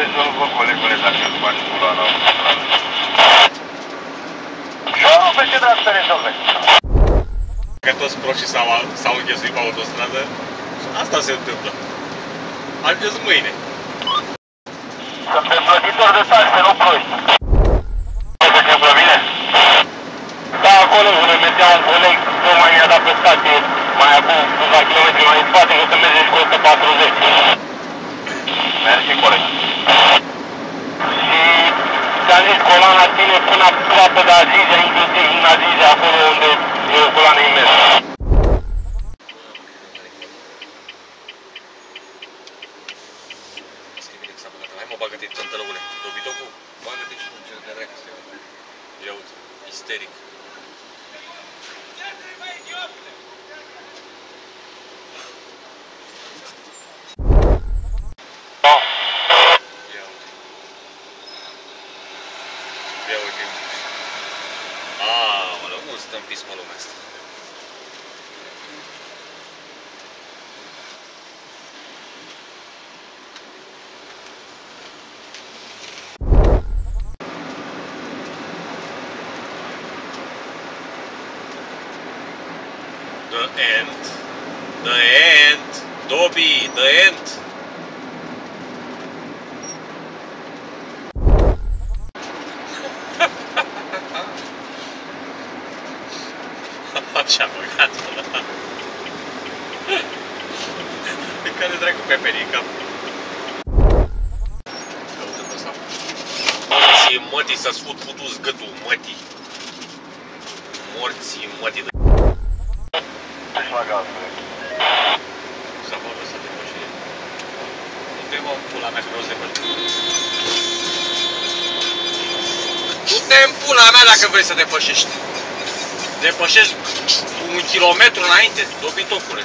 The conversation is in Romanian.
rezolvă colegule dacă nu faci pula la Și o rog pe ce drag să rezolve. Că toți proștii s-au, s-au înghesuit pe autostradă, asta se întâmplă. Ajungeți mâine. Suntem plătitori de taxe, nu proști. Exemplu, bine? Da, acolo unde mergea un coleg, tocmai mi-a dat pe mai acum mai în spate, că să merge cu 140. Coleg. Coloana ține până aproape de Azizia, inclusiv în Azizia, acolo unde e o coloană imensă. Scrie bine că s-a băgat. Hai mă, bagă-te, tântălăule. Dobitocul, bagă-te și un cel de reacție. Ia uite, isteric. A, ale tam pismo. The end. The end. Dobby, the end. Așa, băgați-mă la... Pe care dracu peperii în cap. Ia uite pe ăsta. Morții mătii să-ți fut futu zgâtul mătii. Morții mătii de... Ce-și la gaz, Să mă să depășe. Nu te mă pula mea că vreau să depășești. Du-te în pula mea dacă vrei să depășești. Depășești un kilometru înainte, dobitocule.